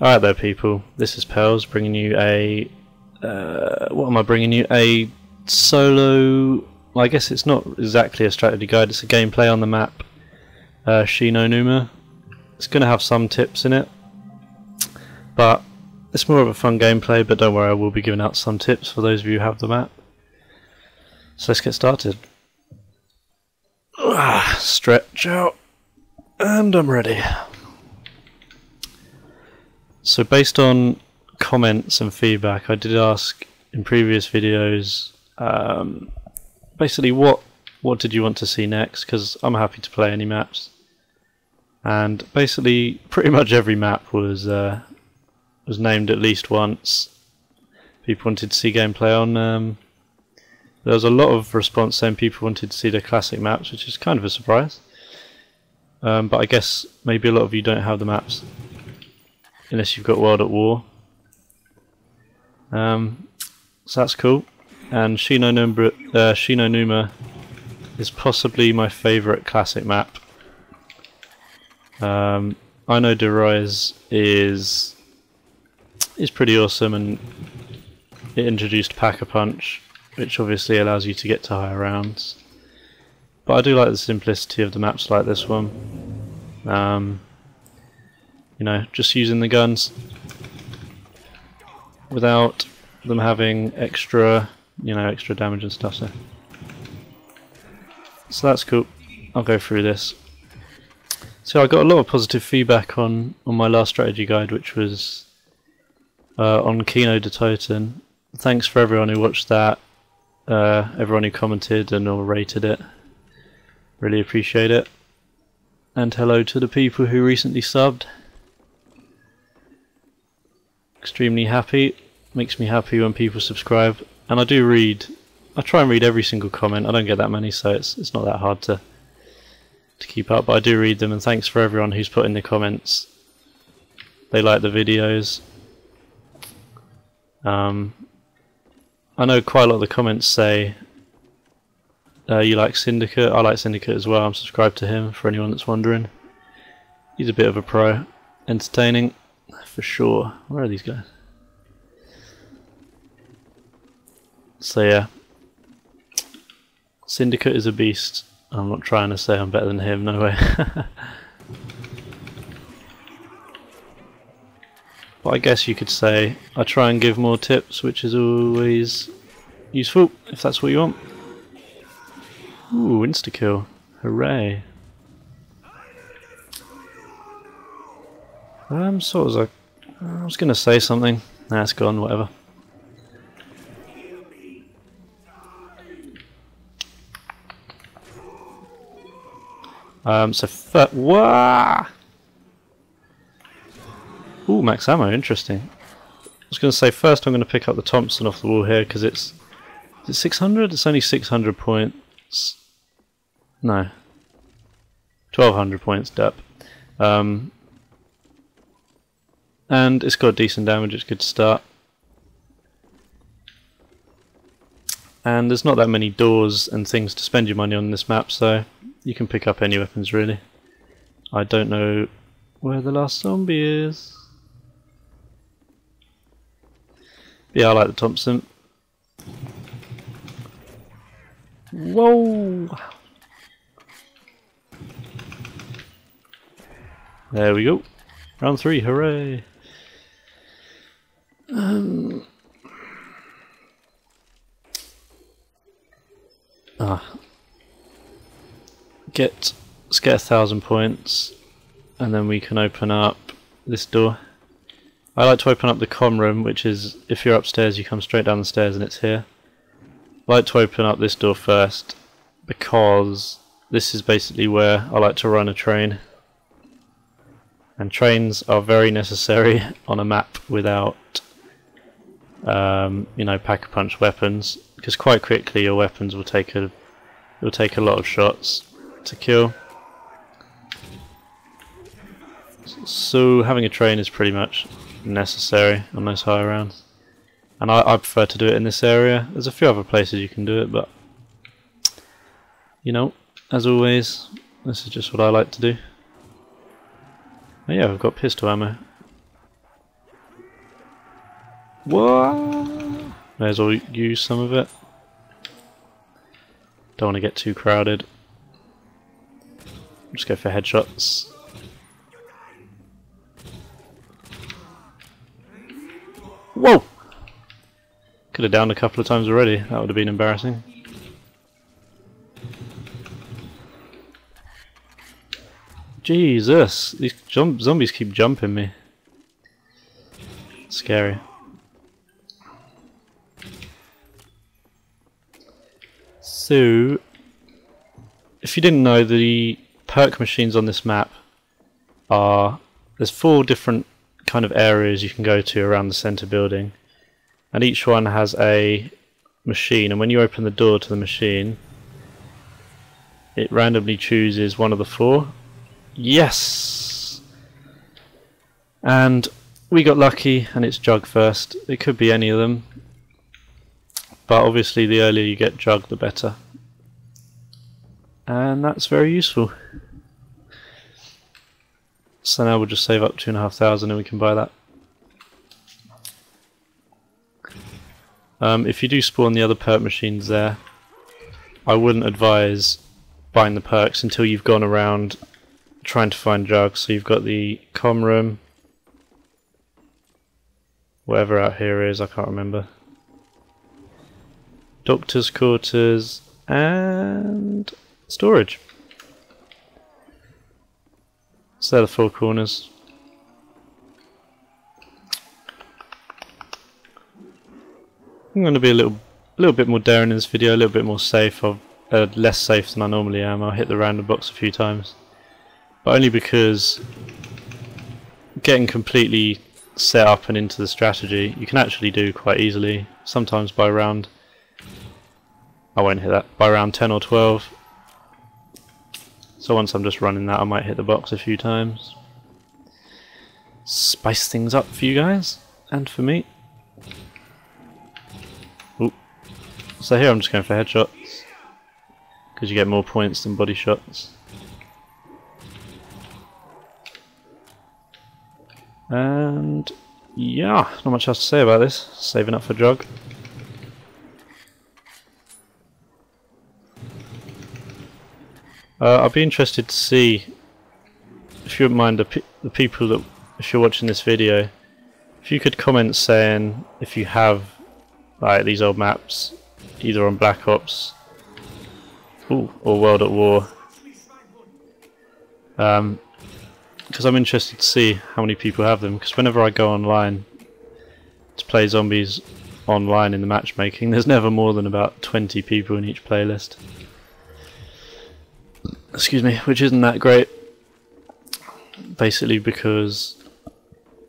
Alright there people, this is Pells bringing you a... Uh, what am I bringing you? A solo... Well, I guess it's not exactly a strategy guide, it's a gameplay on the map uh, Shi Numa. It's going to have some tips in it, but it's more of a fun gameplay, but don't worry, I will be giving out some tips for those of you who have the map. So let's get started. Ah, stretch out, and I'm ready. So based on comments and feedback, I did ask in previous videos, um, basically what what did you want to see next? Because I'm happy to play any maps, and basically pretty much every map was uh, was named at least once. People wanted to see gameplay on. Um, there was a lot of response saying people wanted to see the classic maps, which is kind of a surprise. Um, but I guess maybe a lot of you don't have the maps unless you've got World at War. Um, so that's cool. And Shi No Numa, uh, is possibly my favourite classic map. Um, I know Der Riese is is pretty awesome and it introduced Pack-a-Punch which obviously allows you to get to higher rounds. But I do like the simplicity of the maps like this one. Um, you know, just using the guns without them having extra, you know, extra damage and stuff. So, so that's cool. I'll go through this. So I got a lot of positive feedback on on my last strategy guide, which was uh, on Kino der Toten. Thanks for everyone who watched that, uh, everyone who commented and or rated it. Really appreciate it. And hello to the people who recently subbed extremely happy. Makes me happy when people subscribe, and I do read. I try and read every single comment. I don't get that many, so it's it's not that hard to to keep up. But I do read them, and thanks for everyone who's put in the comments. They like the videos. Um, I know quite a lot of the comments say uh, you like Syndicate. I like Syndicate as well. I'm subscribed to him. For anyone that's wondering, he's a bit of a pro. Entertaining for sure. Where are these guys? So yeah, Syndicate is a beast. I'm not trying to say I'm better than him, no way. but I guess you could say I try and give more tips, which is always useful, if that's what you want. Ooh, insta-kill. Hooray. Um, so was I, I was going to say something. Nah, it's gone, whatever. Um, so, wah! Ooh, max ammo, interesting. I was going to say, first I'm going to pick up the Thompson off the wall here, because it's... Is it 600? It's only 600 points. No. 1200 points, dep. Um, and it's got decent damage, it's good to start. And there's not that many doors and things to spend your money on this map, so you can pick up any weapons really. I don't know where the last zombie is. Yeah, I like the Thompson. Whoa! There we go. Round three, hooray! Um, ah, get let's get a thousand points, and then we can open up this door. I like to open up the com room, which is if you're upstairs, you come straight down the stairs, and it's here. I like to open up this door first because this is basically where I like to run a train. And trains are very necessary on a map without um, you know, pack a punch weapons because quite quickly your weapons will take a will take a lot of shots to kill. So having a train is pretty much necessary on those higher rounds. And I, I prefer to do it in this area. There's a few other places you can do it, but you know, as always, this is just what I like to do. Oh yeah, I've got pistol ammo. What? May as well use some of it. Don't want to get too crowded. Just go for headshots. Whoa! Could have downed a couple of times already. That would have been embarrassing. Jesus! These zombies keep jumping me. Scary. So, if you didn't know, the perk machines on this map are there's four different kind of areas you can go to around the center building, and each one has a machine. And when you open the door to the machine, it randomly chooses one of the four. Yes, and we got lucky, and it's Jug first. It could be any of them. But obviously the earlier you get jug the better. And that's very useful. So now we'll just save up two and a half thousand and we can buy that. Um, if you do spawn the other perk machines there, I wouldn't advise buying the perks until you've gone around trying to find jugs. So you've got the com room, whatever out here is, I can't remember doctor's quarters, and storage. So they're the four corners. I'm going to be a little, a little bit more daring in this video, a little bit more safe. i uh, less safe than I normally am. I'll hit the random box a few times, but only because getting completely set up and into the strategy you can actually do quite easily. Sometimes by round I won't hit that by around 10 or 12. So once I'm just running that I might hit the box a few times. Spice things up for you guys and for me. Ooh. So here I'm just going for headshots because you get more points than body shots. And yeah, not much else to say about this. Saving up for jug. Uh, I'd be interested to see, if you wouldn't mind, the, pe the people that, if you're watching this video, if you could comment saying if you have like these old maps, either on Black Ops ooh, or World at War. Um, because I'm interested to see how many people have them. Because whenever I go online to play zombies online in the matchmaking, there's never more than about 20 people in each playlist excuse me, which isn't that great. Basically because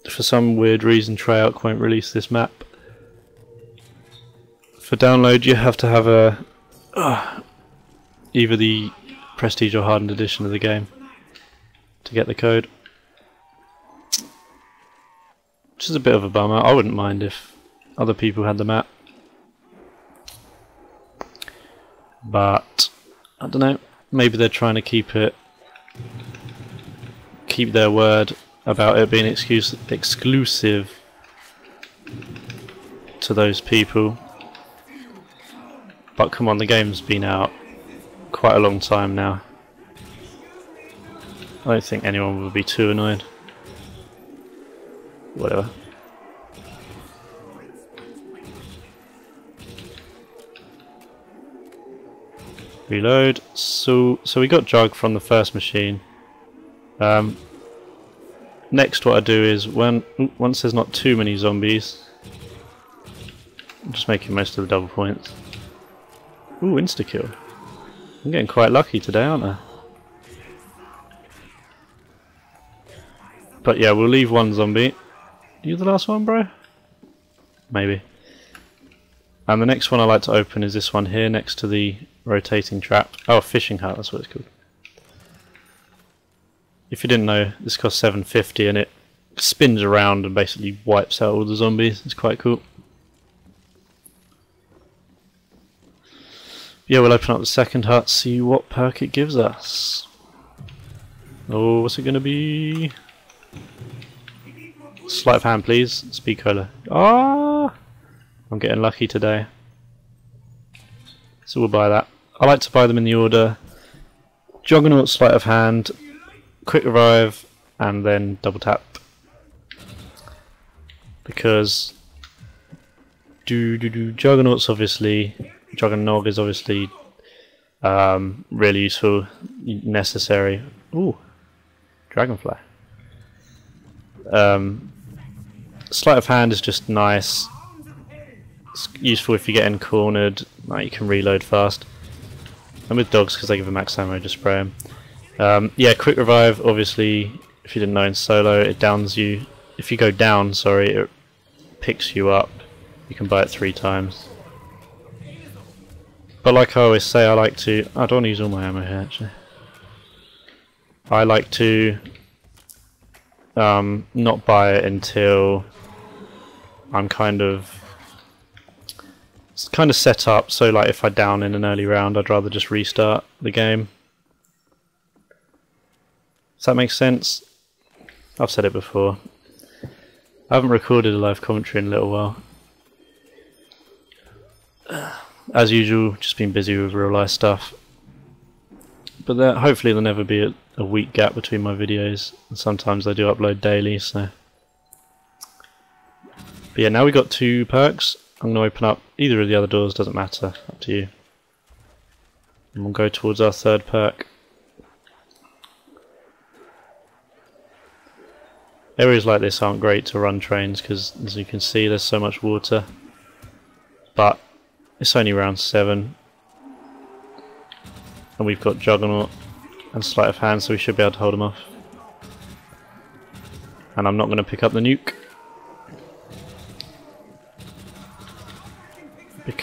for some weird reason Treyarch won't release this map. For download you have to have a uh, either the Prestige or Hardened edition of the game to get the code. Which is a bit of a bummer. I wouldn't mind if other people had the map. But I don't know maybe they're trying to keep it keep their word about it being excuse, exclusive to those people. But come on the game's been out quite a long time now. I don't think anyone would be too annoyed. Whatever Reload. So so we got Jug from the first machine. Um, next what I do is when once there's not too many zombies I'm just making most of the double points. Ooh, insta kill. I'm getting quite lucky today, aren't I? But yeah, we'll leave one zombie. You the last one, bro? Maybe. And the next one I like to open is this one here next to the rotating trap. Oh, fishing hut, that's what it's called. If you didn't know, this costs 750 and it spins around and basically wipes out all the zombies. It's quite cool. Yeah, we'll open up the second hut, see what perk it gives us. Oh, what's it going to be? Sleight of hand, please. Speed cola. Ah! I'm getting lucky today. So we'll buy that. I like to buy them in the order Juggernaut, Sleight of Hand, Quick Revive, and then Double Tap. Because do do do Juggernaut's obviously Juggernog is obviously um, really useful, necessary. Ooh, Dragonfly. Um, Sleight of Hand is just nice. It's useful if you're getting cornered, like you can reload fast. And with dogs, because they give a max ammo, just spray them. Um, yeah, Quick Revive, obviously, if you didn't know in solo, it downs you. If you go down, sorry, it picks you up. You can buy it three times. But like I always say, I like to... I don't want to use all my ammo here, actually. I like to um, not buy it until I'm kind of it's kind of set up so like if I down in an early round I'd rather just restart the game. Does that make sense? I've said it before. I haven't recorded a live commentary in a little while. As usual, just been busy with real life stuff. But there, hopefully there'll never be a, a week gap between my videos. And sometimes I do upload daily, so... But yeah, now we've got two perks. I'm going to open up either of the other doors, doesn't matter, up to you. And we'll go towards our third perk. Areas like this aren't great to run trains because as you can see there's so much water. But it's only round 7 and we've got Juggernaut and Sleight of Hand so we should be able to hold them off. And I'm not going to pick up the nuke.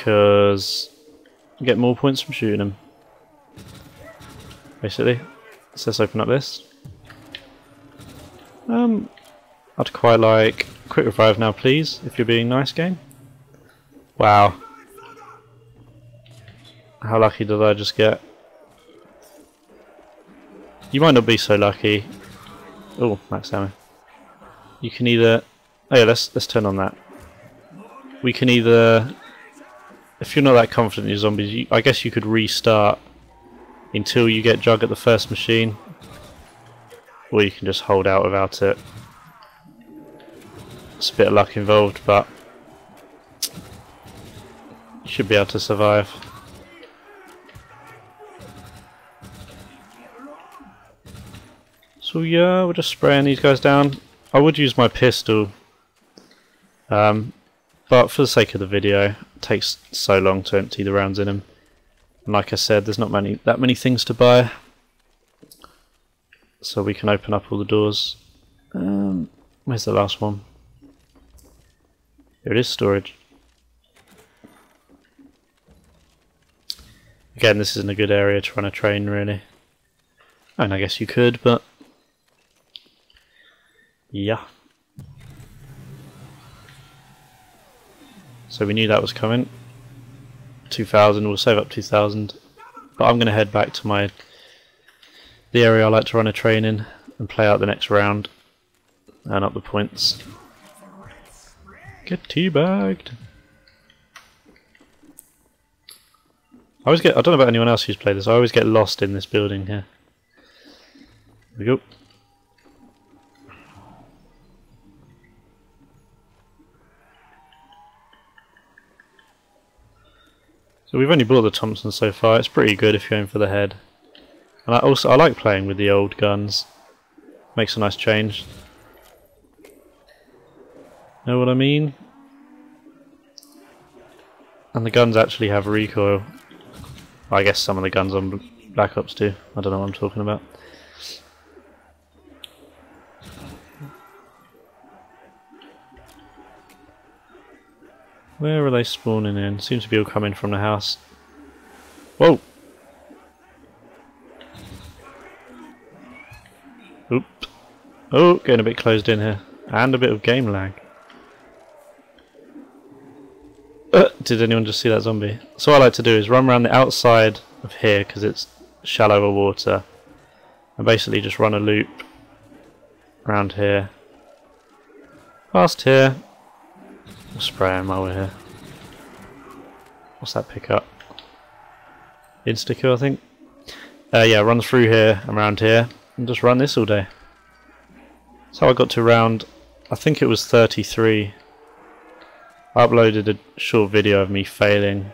Because you get more points from shooting them. Basically. So let's open up this. Um, I'd quite like quick revive now please, if you're being nice game. Wow. How lucky did I just get? You might not be so lucky. Oh, max ammo. You can either... Oh yeah, let's, let's turn on that. We can either if you're not that confident in your zombies, you, I guess you could restart until you get Jug at the first machine. Or you can just hold out without it. It's a bit of luck involved, but you should be able to survive. So yeah, we're just spraying these guys down. I would use my pistol, um, but for the sake of the video, takes so long to empty the rounds in them. And like I said, there's not many that many things to buy. So we can open up all the doors. Um, where's the last one? Here it is, storage. Again, this isn't a good area to run a train, really. And I guess you could, but... Yeah. So we knew that was coming. 2000, we'll save up 2000. But I'm going to head back to my the area I like to run a train in and play out the next round and up the points. Get teabagged. I always get I don't know about anyone else who's played this, I always get lost in this building here. Here we go. So we've only bought the Thompson so far. It's pretty good if you're aim for the head. And I also I like playing with the old guns. Makes a nice change. Know what I mean? And the guns actually have recoil. I guess some of the guns on Black Ops do. I don't know what I'm talking about. Where are they spawning in? Seems to be all coming from the house. Whoa! Oop. Oh, getting a bit closed in here. And a bit of game lag. Uh, did anyone just see that zombie? So what I like to do is run around the outside of here because it's shallower water. And basically just run a loop around here. Past here, spray him while we're here. what's that pickup? Insta kill, I think. Uh, yeah, run through here, around here, and just run this all day. So I got to round, I think it was 33. I uploaded a short video of me failing.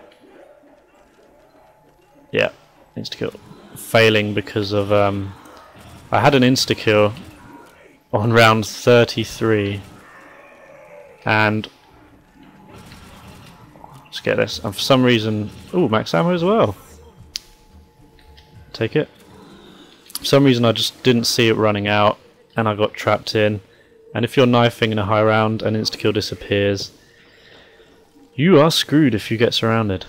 Yeah, insta kill. Failing because of, um, I had an insta kill on round 33 and get this. And for some reason oh max ammo as well. Take it. For some reason I just didn't see it running out and I got trapped in. And if you're knifing in a high round and insta-kill disappears you are screwed if you get surrounded